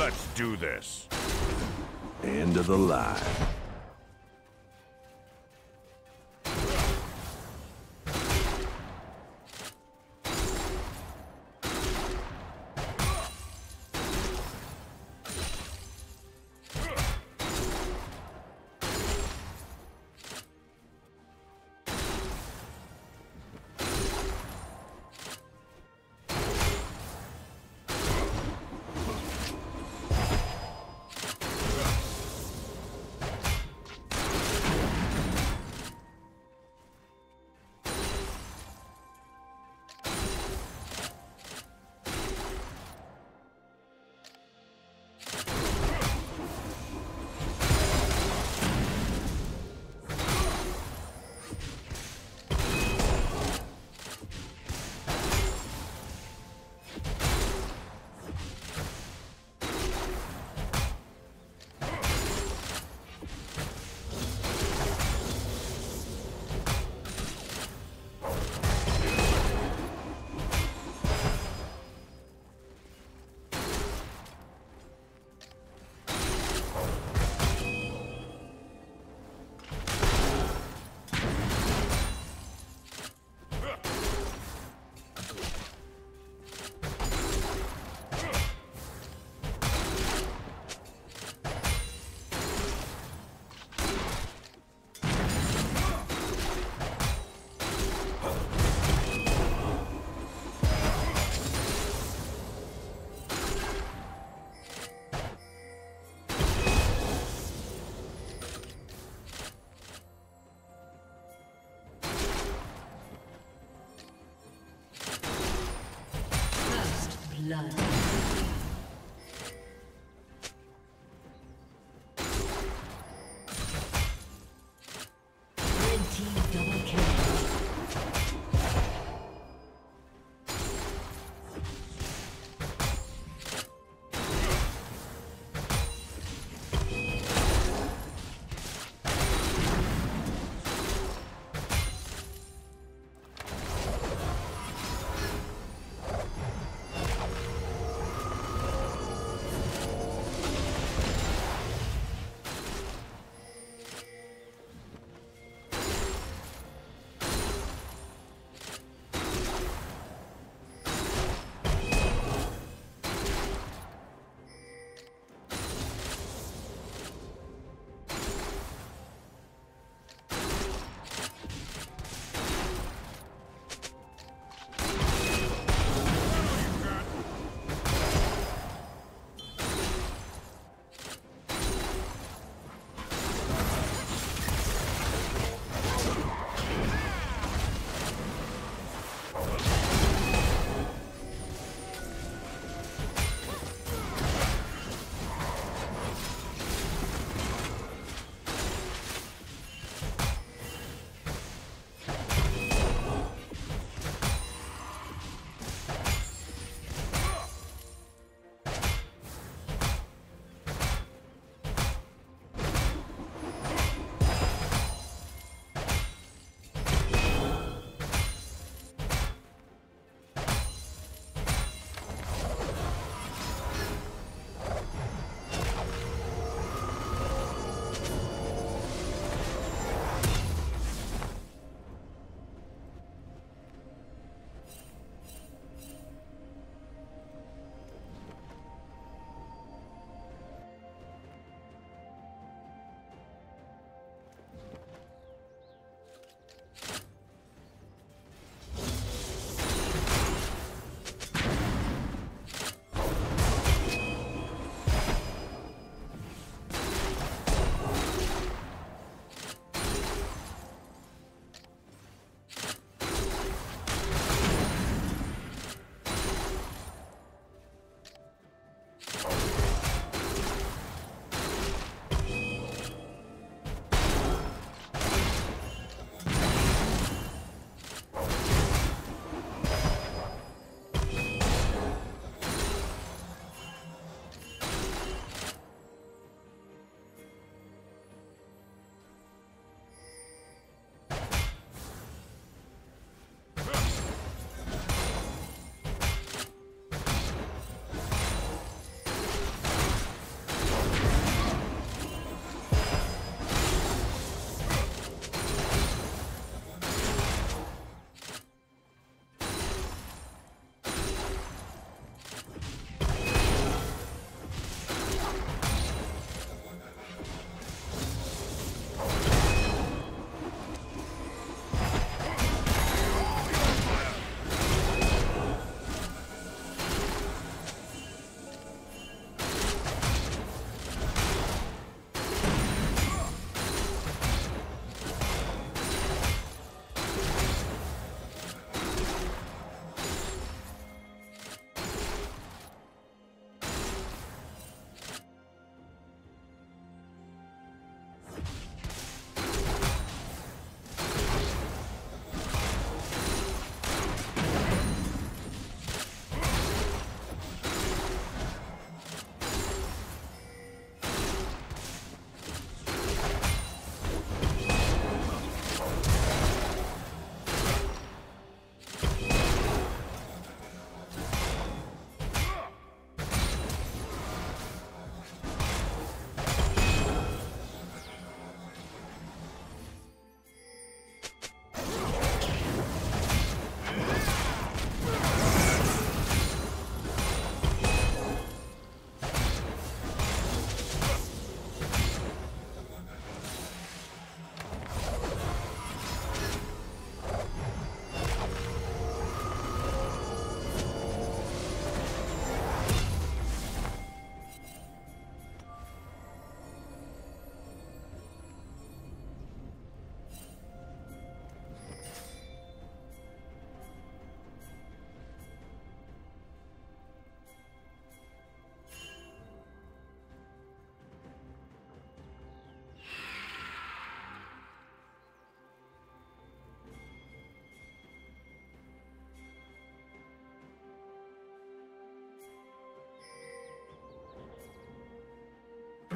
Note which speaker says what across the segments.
Speaker 1: Let's do this.
Speaker 2: End of the line.
Speaker 3: Blood.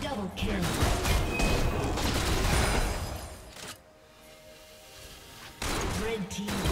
Speaker 3: Double kill. Red team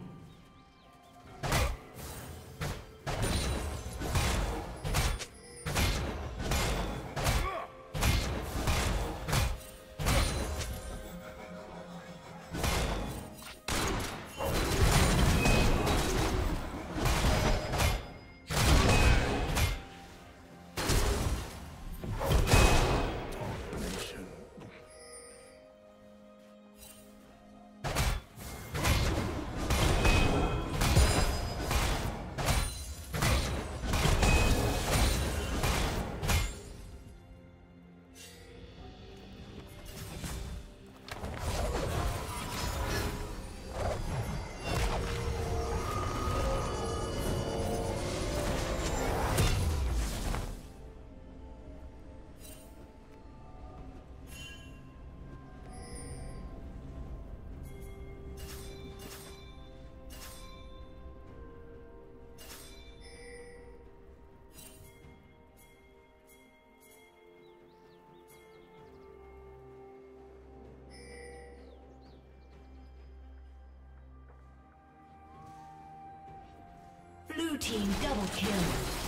Speaker 3: Team double kill.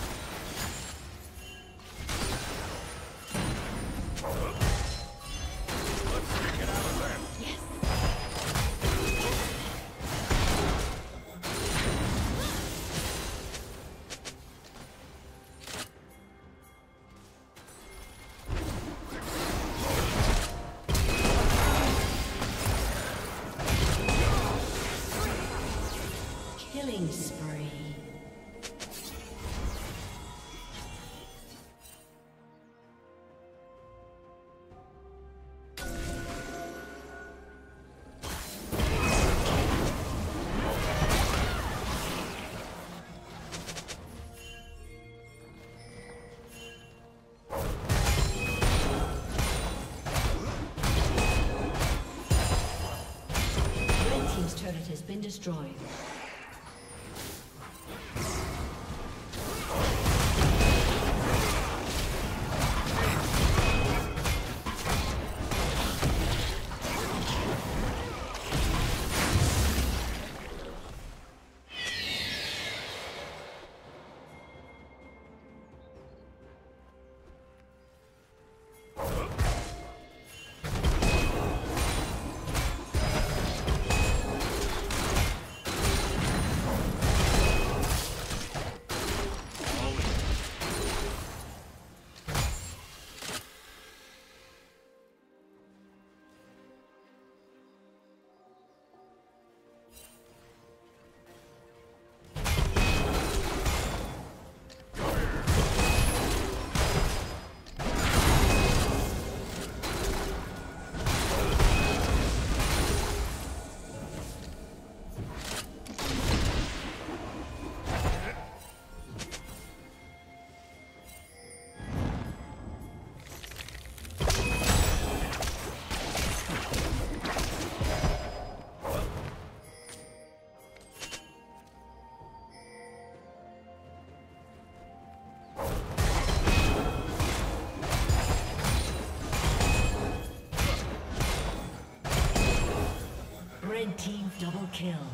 Speaker 3: destroyed. kill.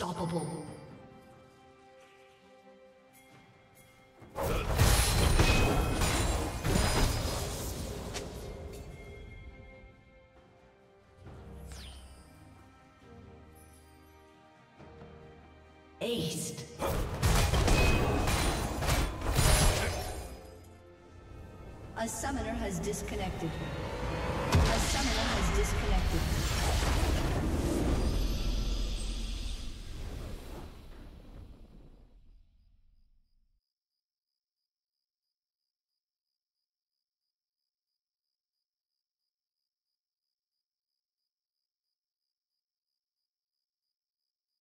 Speaker 3: Unstoppable. Aced. A summoner has disconnected. A summoner has disconnected.